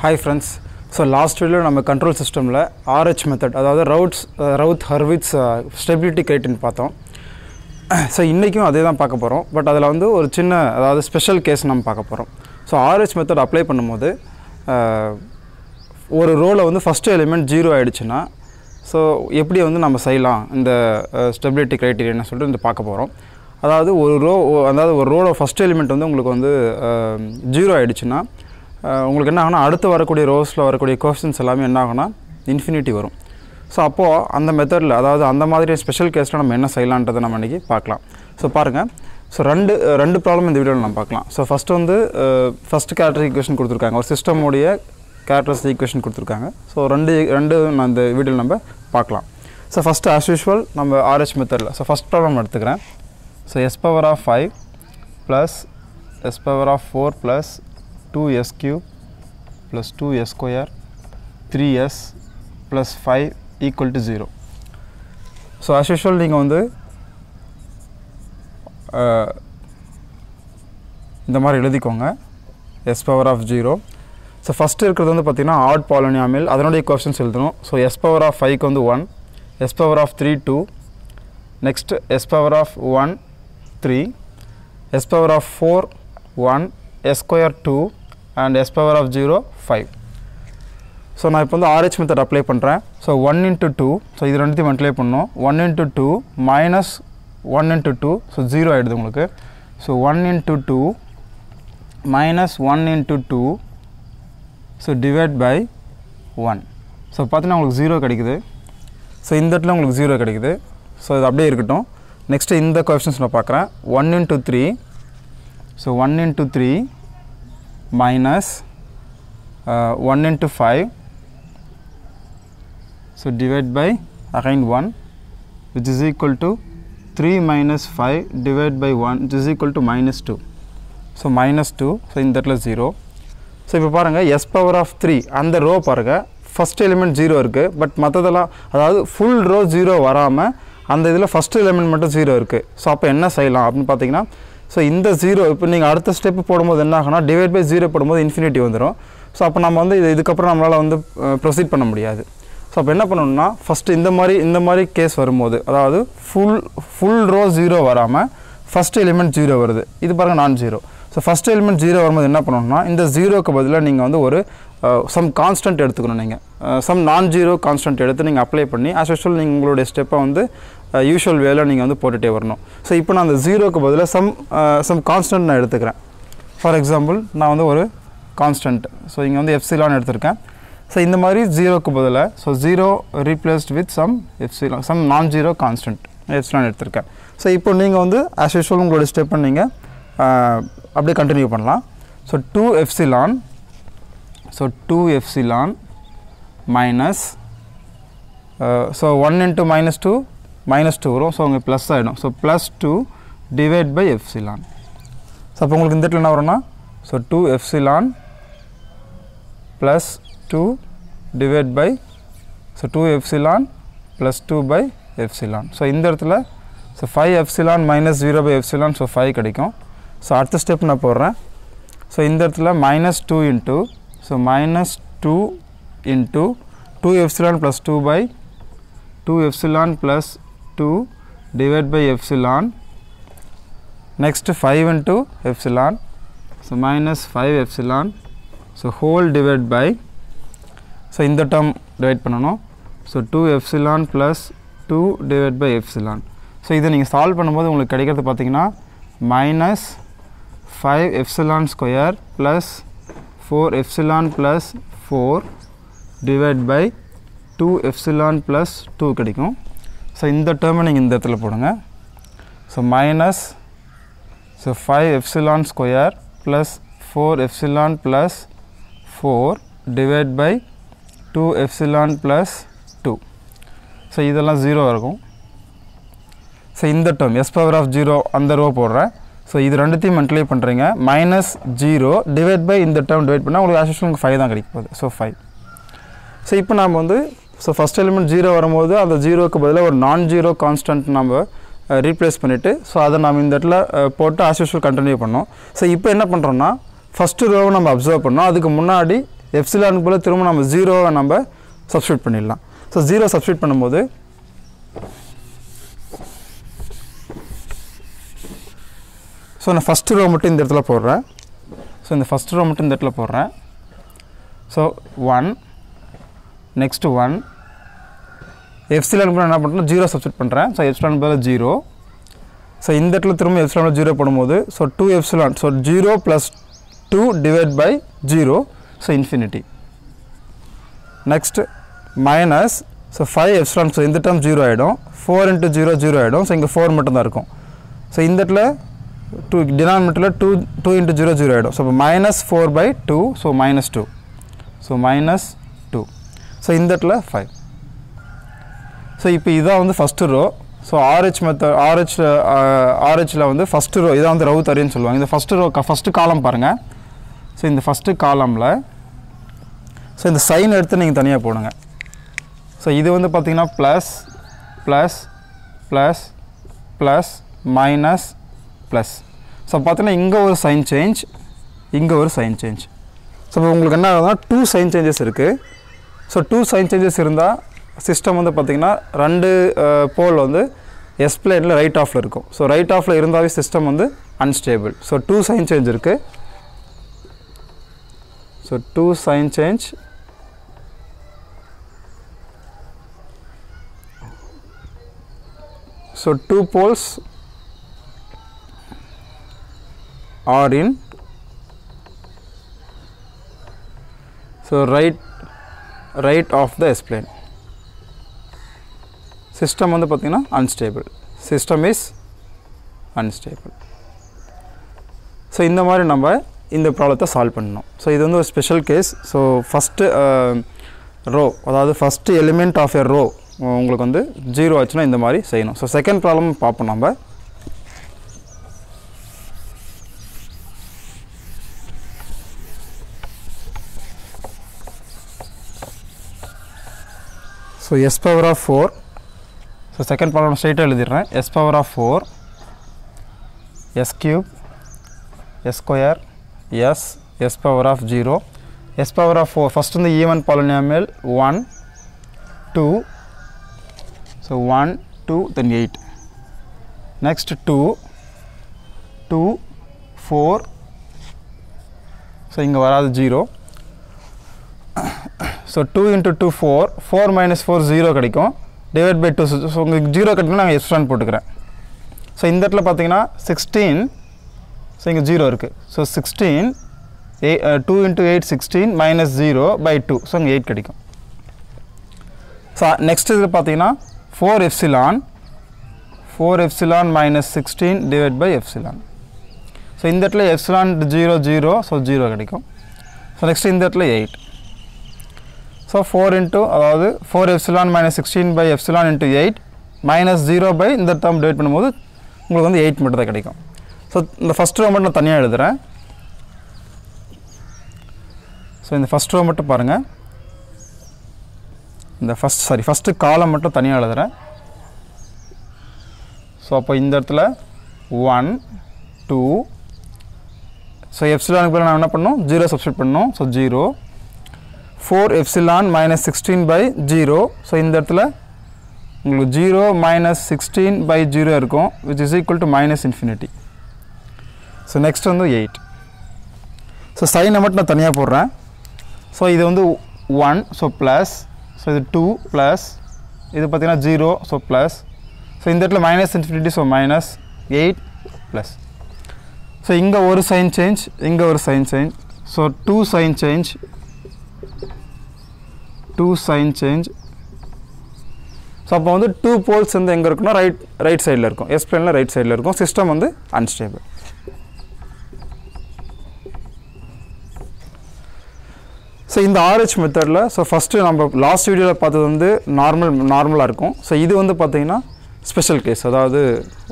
Hi friends so last video நம்ம control சிஸ்டமில் RH method அதாவது ரவுட்ஸ் ரவுத் ஹர்விட்ஸ் ஸ்டெபிலிட்டி கிரைட்டின்னு பார்த்தோம். ஸோ இன்றைக்கும் அதே தான் பார்க்க போகிறோம் பட் அதில் வந்து ஒரு சின்ன அதாவது ஸ்பெஷல் கேஸ் நம்ம பார்க்க போகிறோம் ஸோ ஆர்ஹெச் மெத்தட் அப்ளை பண்ணும்போது uh, ஒரு ரோவில் வந்து ஃபஸ்ட்டு எலிமெண்ட் ஜீரோ ஆகிடுச்சுன்னா ஸோ எப்படி வந்து நம்ம செய்யலாம் இந்த uh, ஸ்டெபிலிட்டி க்ரைட்டீரியன்னு சொல்லிட்டு இந்த பார்க்க போகிறோம் அதாவது ஒரு ரோ அதாவது ஒரு ரோட ஃபஸ்ட் எலிமெண்ட் வந்து உங்களுக்கு வந்து uh, ஜீரோ ஆகிடுச்சுன்னா உங்களுக்கு என்ன ஆகுனா அடுத்து வரக்கூடிய ரோஸில் வரக்கூடிய கொஸ்டின்ஸ் எல்லாமே என்ன ஆகுனா இன்ஃபினிட்டி வரும். ஸோ அப்போது அந்த மெத்தடில் அதாவது அந்த மாதிரி ஸ்பெஷல் கேஸில் நம்ம என்ன செய்யலான்றதை நம்ம இன்றைக்கி பார்க்கலாம். ஸோ பாருங்கள் ஸோ ரெண்டு ரெண்டு ப்ராப்ளம் இந்த வீடியோவில் நம்ம பார்க்கலாம். ஸோ ஃபஸ்ட்டு வந்து ஃபஸ்ட்டு கேரக்டர் ஈக்குவேஷன் கொடுத்துருக்காங்க. ஒரு சிஸ்டமுடைய கேரக்டர்ஸ் ஈக்குவேஷன் கொடுத்துருக்காங்க. ஸோ ரெண்டு ரெண்டு நான் இந்த வீடியோவில் நம்ம பார்க்கலாம். ஸோ ஃபஸ்ட்டு ஆஸ் யூஷுவல் நம்ம ஆர்ஹெச் மெத்தடில் ஸோ ஃபஸ்ட் ப்ராப்ளம் எடுத்துக்கிறேன். So S power of five plus S power of four plus two S cube plus two S square three S plus five equal to zero so as usual நீங்கள் வந்து அஹ், இந்த மாதிரி எழுதிக்கோங்க. S power of zero so first இருக்கிறது வந்து பார்த்திங்கன்னா odd பாலினியாமில் அதனுடைய கொஷன்ஸ் எழுதணும். ஸோ எஸ் பவர் ஆஃப் ஃபைவ்க்கு வந்து one S power of three two next S power of one three S power of four one S square two and S power of zero five so நான் இப்போ வந்து RH method apply பண்ணுறேன் so one into two so இது ரெண்டுத்தையும் apply பண்ணணும் one into two minus one into two so zero ஆகிடுது உங்களுக்கு. So one into two minus one into two so divide by one so பார்த்தீங்கன்னா உங்களுக்கு zero கிடைக்குது. So இந்த இடத்துல உங்களுக்கு ஜீரோ கிடைக்குது. ஸோ இது அப்படியே இருக்கட்டும். நெக்ஸ்ட்டு இந்த கொஷன்ஸ் நான் பார்க்குறேன். One into three so one into three minus one into five so divide by again one which is equal to three minus five divide by one which is equal to minus two so minus two so இந்த இடத்துல zero so இப்போ பாருங்கள் S power of three அந்த row பாருங்கள் first element zero இருக்குது but மற்றதெல்லாம் அதாவது full row zero வராமல் அந்த இதில் ஃபஸ்ட் எலிமெண்ட் மட்டும் ஜீரோ இருக்குது ஸோ அப்போ என்ன செய்யலாம் அப்படின்னு பார்த்தீங்கன்னா ஸோ இந்த ஜீரோ இப்போ நீங்கள் அடுத்த ஸ்டெப் போடும்போது என்ன ஆகுனா டிவைட் பை ஜீரோ போடும்போது இன்ஃபினிட்டி வந்துடும் ஸோ அப்போ நம்ம வந்து இது இதுக்கப்புறம் நம்மளால் வந்து ப்ரொசீட் பண்ண முடியாது. ஸோ அப்போ என்ன பண்ணணும்னா ஃபஸ்ட்டு இந்த மாதிரி இந்த மாதிரி கேஸ் வரும்போது அதாவது ஃபுல் ஃபுல் ரோ ஜீரோ வராமல் ஃபஸ்ட் எலிமெண்ட் ஜீரோ வருது. இது பாருங்கள் நான் zero so first element zero வரும்போது என்ன பண்ணணும்னா இந்த ஜீரோக்கு பதிலாக நீங்கள் வந்து ஒரு சம் கான்ஸ்டன்ட் எடுத்துக்கணும் நீங்கள் சம் நான் ஜீரோ கான்ஸ்டன்ட் எடுத்து நீங்கள் அப்ளை பண்ணி ஆஸ் யூஷுவல் நீங்கள் உங்களுடைய ஸ்டெப்பை வந்து யூஷுவல் வேலை நீங்கள் வந்து போட்டுகிட்டே வரணும். ஸோ இப்போ நான் அந்த ஜீரோக்கு பதிலாக சம் சம் கான்ஸ்டன்ட் நான் எடுத்துக்கிறேன். ஃபார் எக்ஸாம்பிள் நான் வந்து ஒரு கான்ஸ்டன்ட் ஸோ இங்கே வந்து எஃப்சிலான் எடுத்திருக்கேன். ஸோ இந்த மாதிரி ஜீரோக்கு பதிலாக so zero replaced with some epsilon some non zero constant epsilon எடுத்திருக்கேன். ஸோ இப்போ நீங்கள் வந்து ஆஸ் யூஷுவல் உங்களோட ஸ்டெப்பை நீங்கள் அப்படியே கண்டினியூ பண்ணலாம். So two epsilon so two epsilon minus uh, so 1 into minus 2 minus 2 வரும் so உங்கள் plus side. so plus 2 divided by epsilon so அப்போ உங்களுக்கு இந்த இடத்துல என்ன வரும்னா so 2 epsilon plus 2 divided by so 2 epsilon plus 2 by epsilon so இந்த இடத்துல so 5 epsilon minus 0 by epsilon so 5 கிடைக்கும் so at ஸ்டெப் step போடுறேன் so இந்த இடத்துல minus 2 into so minus 2 into 2 epsilon plus 2 by 2 epsilon plus 2 divided by epsilon next 5 into epsilon so minus 5 epsilon so whole divided by so in the term divide பண்ணனும் so 2 epsilon plus 2 divided by epsilon so இதை நீங்கள் solve பண்ணும்போது உங்களுக்கு கிடைக்கிறது பார்த்தீங்கன்னா minus 5 epsilon square plus 4 epsilon plus 4 divide by two epsilon plus two கிடைக்கும். So இந்த டேர்மை நீங்கள் இந்த இடத்துல போடுங்க. So minus so five epsilon square plus four epsilon plus four divide by two epsilon plus two so இதெல்லாம் zero இருக்கும். So இந்த term S power of zero அந்த ரோ போடுறேன். ஸோ இது ரெண்டுத்தையும் மல்டிப்ளை பண்ணுறீங்க மைனஸ் ஜீரோ டிவைட் பை இந்த term divide பண்ணால் உங்களுக்கு ஆஸ் உங்களுக்கு ஃபைவ் தான் கிடைக்க போகுது. ஸோ ஃபைவ் ஸோ இப்போ நாம் வந்து ஸோ ஃபஸ்ட் எலிமெண்ட் ஜீரோ வரும்போது அந்த ஜீரோக்கு பதிலாக ஒரு நான் ஜீரோ கான்ஸ்டன்ட் நம்ம ரீப்ளேஸ் பண்ணிவிட்டு ஸோ அதை நம்ம இந்த இடத்துல போட்டு ஆஸ் யூஷுவல் கண்டினியூ பண்ணோம். ஸோ இப்போ என்ன பண்ணுறோன்னா ஃபஸ்ட்டு ரோவை நம்ம அப்சர்வ் பண்ணோம். அதுக்கு முன்னாடி எஃப்சிலான் போல் திரும்ப நம்ம ஜீரோவை நம்ம சப்ஸ்டியூட் பண்ணிடலாம். ஸோ ஜீரோ சப்ஸ்டியூட் பண்ணும்போது ஸோ நான் ஃபஸ்ட்டு ரோ மட்டும் இந்த இடத்துல போடுறேன். ஸோ இந்த ஃபஸ்ட் ரோ மட்டும் இந்த இடத்துல போடுறேன். So one next one epsilon கூட என்ன பண்ணுறேன் ஜீரோ சப்ஸ்டியூட் பண்ணுறேன் ஸோ எப்சிலான் பதில் ஜீரோ ஸோ இந்த இடத்துல திரும்ப எப்சிலான் ஜீரோ போடும்போது so two epsilon so zero plus two divide by zero so infinity next minus so five epsilon so இந்த டேர்ம் ஜீரோ ஆகிடும் ஃபோர் இன்ட்டு ஜீரோ ஜீரோ ஆகிடும் so இங்கே four மட்டும்தான் இருக்கும். ஸோ இந்த இடத்துல டூ டினாமினேட்டரில் two two into zero zero ஆகிடும் ஸோ இப்போ minus four by two so minus two so minus so இந்த இடத்துல ஃபைவ் ஸோ இப்போ இதான் வந்து first row so RH method ஆர்ஹெச்சில் ஆர்ஹெச்சில் வந்து ஃபஸ்ட்டு ரோ இதான் வந்து ரவு தரின்னு சொல்லுவாங்க. இந்த ஃபஸ்ட்டு ரோ ஃபஸ்ட்டு காலம் பாருங்கள் ஸோ இந்த ஃபஸ்ட்டு காலமில் ஸோ இந்த சைன் எடுத்து நீங்கள் தனியாக போடுங்க. ஸோ இது வந்து பார்த்திங்கன்னா plus plus plus plus minus plus so பார்த்தீங்கன்னா இங்கே ஒரு சைன் சேஞ்ச் இங்கே ஒரு சைன் சேஞ்ச் ஸோ இப்போ உங்களுக்கு என்ன ஆகுதுன்னா டூ சைன் சேஞ்சஸ் இருக்குது ஸோ டூ சைன் சேஞ்சஸ் இருந்தால் சிஸ்டம் வந்து பார்த்திங்கன்னா ரெண்டு போல் வந்து எஸ் பிளேனில் ரைட் ஆஃபில் இருக்கும். ஸோ ரைட் ஆஃபில் இருந்தாவே சிஸ்டம் வந்து unstable so two sign change இருக்குது so two sign change so two poles are in. So right right of the S system வந்து பார்த்திங்கன்னா unstable system is unstable so இந்த மாதிரி நம்ம இந்த ப்ராப்ளத்தை சால்வ் பண்ணணும். ஸோ இது வந்து ஒரு special case so first row அதாவது first element of a row உங்களுக்கு வந்து ஜீரோ ஆச்சுன்னா இந்த மாதிரி செய்யணும். ஸோ செகண்ட் ப்ராப்ளம் பார்ப்போம் நம்ம. So S power of four so second problem ஸ்ட்ரைட்டாக எழுதிடுறேன். S power of four S cube S square S S power of zero S power of four first வந்து even polynomial one two so one two then eight next two two four so இங்கே வராது zero so two into two four four minus four zero கிடைக்கும். Divide by two so உங்களுக்கு zero கிடைக்குன்னா நாங்கள் எக்ஸ்ட்ரான் போட்டுக்கிறேன். So இந்த இடத்துல பார்த்தீங்கன்னா சிக்ஸ்டீன் ஸோ இங்கே ஜீரோ இருக்குது so sixteen A two into eight sixteen minus zero by two so இங்கே எயிட் கிடைக்கும். ஸோ நெக்ஸ்ட் இதில் பார்த்தீங்கன்னா four epsilon four epsilon minus sixteen divide by epsilon so இந்த இடத்துல epsilon zero zero so zero கிடைக்கும். So next இந்த இடத்துல eight so four into அதாவது four epsilon minus sixteen by epsilon into eight minus zero by இந்த term divide பண்ணும்போது உங்களுக்கு வந்து எயிட் மட்டும் தான் கிடைக்கும். ஸோ இந்த ஃபஸ்ட் ரோ மட்டும் நான் தனியாக எழுதுகிறேன் ஸோ இந்த ஃபஸ்ட் ரோ மட்டும் பாருங்கள் இந்த ஃபஸ்ட் சாரி ஃபஸ்ட்டு காலம் மட்டும் தனியாக எழுதுகிறேன் ஸோ அப்போ இந்த இடத்துல ஒன் டூ ஸோ எஃப்சிலானுக்கு பதிலா நான் என்ன பண்ணணும் ஜீரோ சப்ஸ்டியூட் பண்ணணும் so zero four epsilon minus sixteen by zero so இந்த இடத்துல உங்களுக்கு zero minus sixteen by zero இருக்கும் which is equal to minus infinity so next வந்து எயிட் ஸோ சைனை மட்டும் நான் தனியாக போடுறேன். ஸோ இது வந்து ஒன் ஸோ ப்ளஸ் ஸோ இது டூ ப்ளஸ் இது பார்த்தீங்கன்னா ஜீரோ ஸோ ப்ளஸ் ஸோ இந்த இடத்துல minus infinity so minus eight plus so இங்கே ஒரு சைன் சேஞ்ச் இங்கே ஒரு sign change so two sign change two sign change so அப்போ வந்து டூ போல்ஸ் வந்து எங்கே இருக்குன்னா ரைட் ரைட் சைடில் இருக்கும். எஸ் பிளேனில் ரைட் சைடில் இருக்கும். சிஸ்டம் வந்து அன்ஸ்டேபிள் ஸோ இந்த ஆர்ஹெச் மெத்தடில் ஸோ ஃபஸ்ட்டு நம்ம லாஸ்ட் வீடியோவில் பார்த்தது வந்து நார்மல் நார்மலாக இருக்கும். ஸோ இது வந்து பார்த்தீங்கன்னா ஸ்பெஷல் கேஸ் அதாவது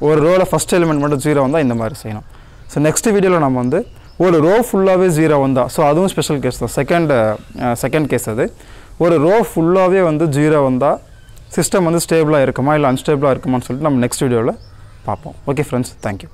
ஒரு ரோவில் ஃபஸ்ட் எலிமெண்ட் மட்டும் ஜீரோ வந்தால் இந்த மாதிரி செய்யணும். ஸோ நெக்ஸ்ட் வீடியோவில் நம்ம வந்து ஒரு ரோ ஃபுல்லாகவே ஜீரோ வந்தால் ஸோ அதுவும் ஸ்பெஷல் கேஸ் தான். செகண்ட் செகண்ட் கேஸ் அது. ஒரு ரோ ஃபுல்லாகவே வந்து ஜீரோ வந்தால் சிஸ்டம் வந்து ஸ்டேபிளாக இருக்குமா இல்லை அன்ஸ்டேபிளாக இருக்குமான்னு சொல்லிட்டு நம்ம நெக்ஸ்ட் வீடியோவில் பார்ப்போம். Okay friends thank you